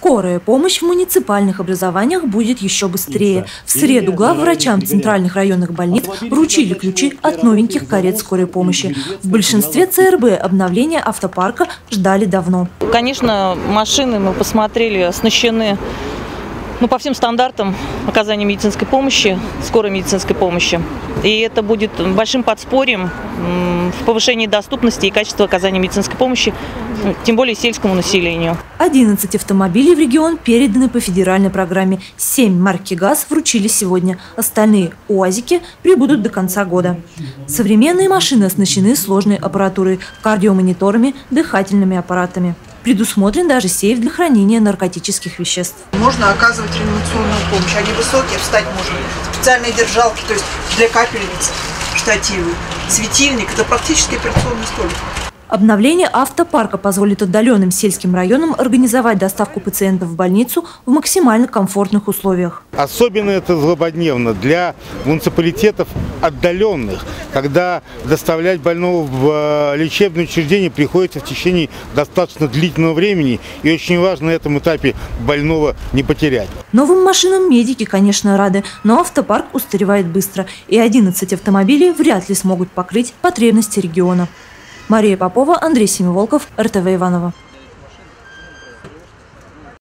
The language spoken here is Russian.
Скорая помощь в муниципальных образованиях будет еще быстрее. В среду главврачам центральных районных больниц вручили ключи от новеньких карет скорой помощи. В большинстве ЦРБ обновления автопарка ждали давно. Конечно, машины мы посмотрели, оснащены ну, по всем стандартам оказания медицинской помощи, скорой медицинской помощи. И это будет большим подспорьем в повышении доступности и качества оказания медицинской помощи, тем более сельскому населению. 11 автомобилей в регион переданы по федеральной программе. 7 марки ГАЗ вручили сегодня. Остальные УАЗики прибудут до конца года. Современные машины оснащены сложной аппаратурой, кардиомониторами, дыхательными аппаратами. Предусмотрен даже сейф для хранения наркотических веществ. Можно оказывать реанимационную помощь. Они высокие, встать можно. Специальные держалки, то есть для капельниц, штативы, светильник. Это практически операционный столик. Обновление автопарка позволит отдаленным сельским районам организовать доставку пациентов в больницу в максимально комфортных условиях. Особенно это злободневно для муниципалитетов отдаленных, когда доставлять больного в э, лечебное учреждение приходится в течение достаточно длительного времени. И очень важно на этом этапе больного не потерять. Новым машинам медики, конечно, рады, но автопарк устаревает быстро. И 11 автомобилей вряд ли смогут покрыть потребности региона. Мария Попова, Андрей Семиволков, РТВ Иванова.